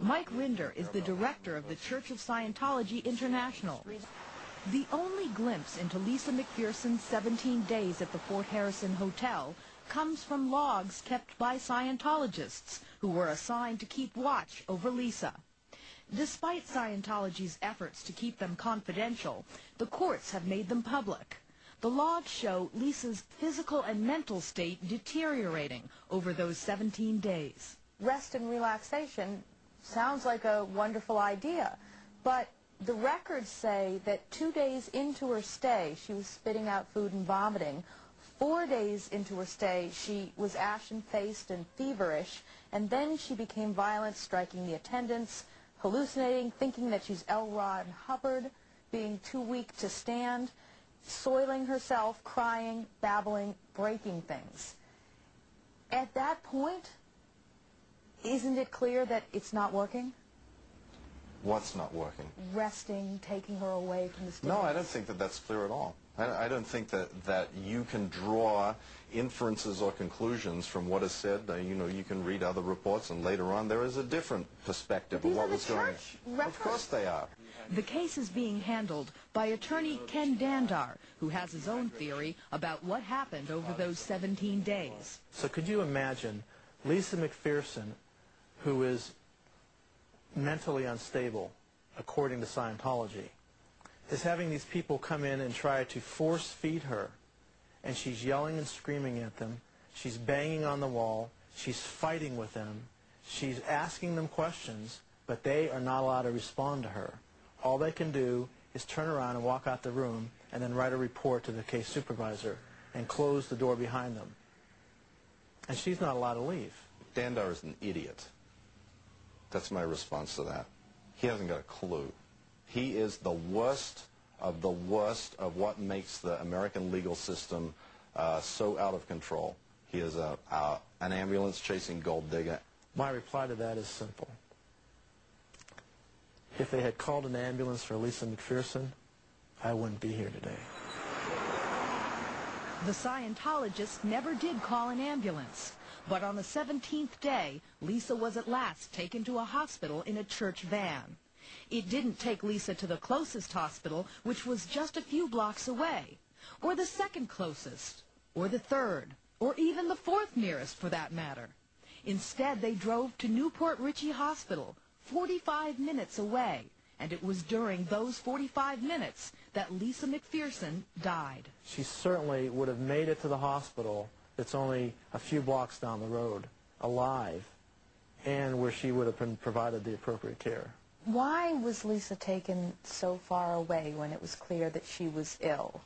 Mike Rinder is the director of the Church of Scientology International. The only glimpse into Lisa McPherson's 17 days at the Fort Harrison Hotel comes from logs kept by Scientologists who were assigned to keep watch over Lisa. Despite Scientology's efforts to keep them confidential, the courts have made them public. The logs show Lisa's physical and mental state deteriorating over those 17 days. Rest and relaxation sounds like a wonderful idea, but the records say that two days into her stay, she was spitting out food and vomiting. Four days into her stay, she was ashen-faced and feverish, and then she became violent, striking the attendants, hallucinating, thinking that she's L. Ron Hubbard, being too weak to stand, soiling herself, crying, babbling, breaking things. At that point, isn't it clear that it's not working? What's not working? Resting, taking her away from the stage. No, I don't think that that's clear at all. I, I don't think that, that you can draw inferences or conclusions from what is said. Uh, you know, you can read other reports, and later on there is a different perspective of what are the was going church on. Of course they are. The case is being handled by attorney Ken Dandar, who has his own theory about what happened over those 17 days. So could you imagine Lisa McPherson, who is mentally unstable, according to Scientology, is having these people come in and try to force feed her, and she's yelling and screaming at them, she's banging on the wall, she's fighting with them, she's asking them questions, but they are not allowed to respond to her. All they can do is turn around and walk out the room and then write a report to the case supervisor and close the door behind them. And she's not allowed to leave. Dandar is an idiot. That's my response to that. He hasn't got a clue. He is the worst of the worst of what makes the American legal system uh, so out of control. He is a, a, an ambulance chasing gold digger. My reply to that is simple. If they had called an ambulance for Lisa McPherson, I wouldn't be here today. The Scientologists never did call an ambulance. But on the 17th day, Lisa was at last taken to a hospital in a church van. It didn't take Lisa to the closest hospital, which was just a few blocks away, or the second closest, or the third, or even the fourth nearest for that matter. Instead, they drove to New Port Richey Hospital, 45 minutes away, and it was during those 45 minutes that Lisa McPherson died. She certainly would have made it to the hospital that's only a few blocks down the road, alive, and where she would have been provided the appropriate care. Why was Lisa taken so far away when it was clear that she was ill?